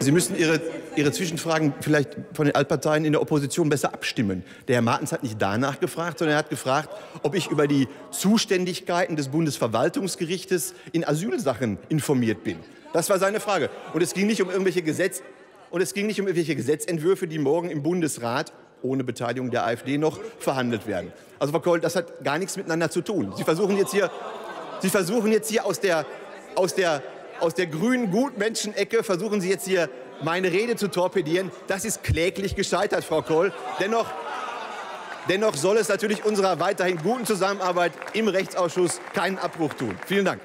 Sie müssen Ihre, Ihre Zwischenfragen vielleicht von den Altparteien in der Opposition besser abstimmen. Der Herr Martens hat nicht danach gefragt, sondern er hat gefragt, ob ich über die Zuständigkeiten des Bundesverwaltungsgerichtes in Asylsachen informiert bin. Das war seine Frage. Und es ging nicht um irgendwelche Gesetz und es ging nicht um irgendwelche Gesetzentwürfe, die morgen im Bundesrat ohne Beteiligung der AfD noch verhandelt werden. Also Frau Kohl, das hat gar nichts miteinander zu tun. Sie versuchen jetzt hier, Sie versuchen jetzt hier aus der, aus der, aus der grünen Gutmenschenecke, versuchen Sie jetzt hier meine Rede zu torpedieren. Das ist kläglich gescheitert, Frau Kohl. Dennoch, dennoch soll es natürlich unserer weiterhin guten Zusammenarbeit im Rechtsausschuss keinen Abbruch tun. Vielen Dank.